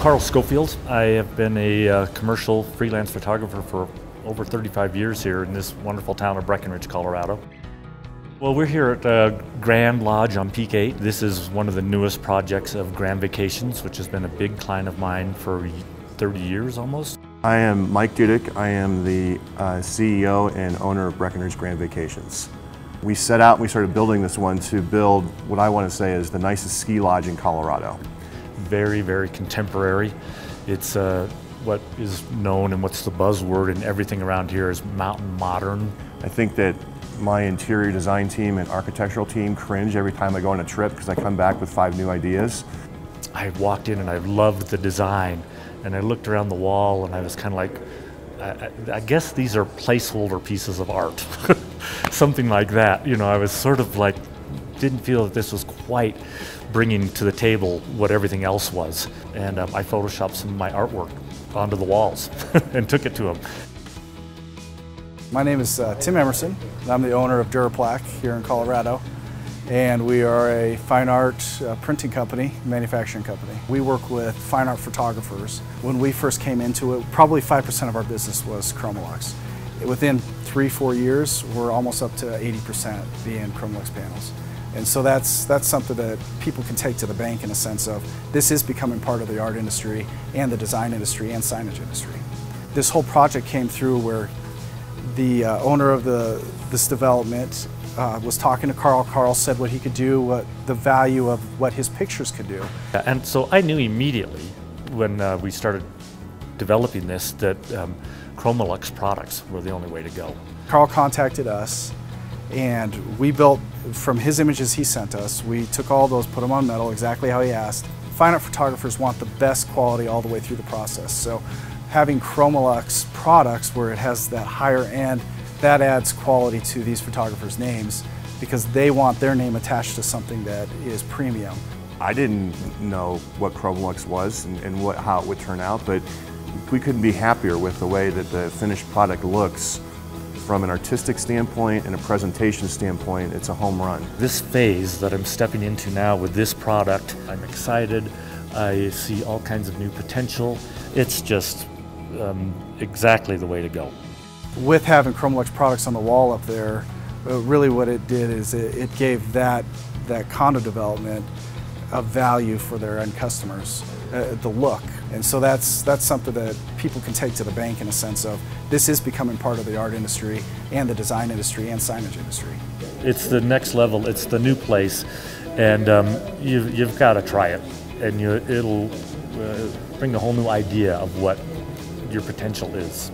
Carl Scofield. I have been a uh, commercial freelance photographer for over 35 years here in this wonderful town of Breckenridge, Colorado. Well, we're here at uh, Grand Lodge on Peak 8. This is one of the newest projects of Grand Vacations, which has been a big client of mine for 30 years almost. I am Mike Dudick. I am the uh, CEO and owner of Breckenridge Grand Vacations. We set out and we started building this one to build what I want to say is the nicest ski lodge in Colorado very, very contemporary. It's uh, what is known and what's the buzzword and everything around here is mountain modern. I think that my interior design team and architectural team cringe every time I go on a trip because I come back with five new ideas. I walked in and I loved the design and I looked around the wall and I was kind of like, I, I, guess these are placeholder pieces of art. Something like that. You know, I was sort of like, didn't feel that this was quite bringing to the table what everything else was. And um, I photoshopped some of my artwork onto the walls and took it to them. My name is uh, Tim Emerson. I'm the owner of Duraplaque here in Colorado. And we are a fine art uh, printing company, manufacturing company. We work with fine art photographers. When we first came into it, probably 5% of our business was ChromaLuxe. Within three, four years, we're almost up to 80% being ChromaLuxe panels. And so that's, that's something that people can take to the bank in a sense of this is becoming part of the art industry and the design industry and signage industry. This whole project came through where the uh, owner of the, this development uh, was talking to Carl. Carl said what he could do, what the value of what his pictures could do. And so I knew immediately when uh, we started developing this that um, ChromaLuxe products were the only way to go. Carl contacted us and we built from his images he sent us, we took all those, put them on metal exactly how he asked. Fine art photographers want the best quality all the way through the process. So having ChromaLuxe products where it has that higher end, that adds quality to these photographers' names because they want their name attached to something that is premium. I didn't know what ChromaLuxe was and, and what, how it would turn out, but we couldn't be happier with the way that the finished product looks from an artistic standpoint and a presentation standpoint, it's a home run. This phase that I'm stepping into now with this product, I'm excited. I see all kinds of new potential. It's just um, exactly the way to go. With having ChromaLuxe products on the wall up there, uh, really what it did is it, it gave that, that condo development a value for their end customers, uh, the look. And so that's, that's something that people can take to the bank in a sense of this is becoming part of the art industry and the design industry and signage industry. It's the next level, it's the new place, and um, you've, you've got to try it. And you, it'll uh, bring a whole new idea of what your potential is.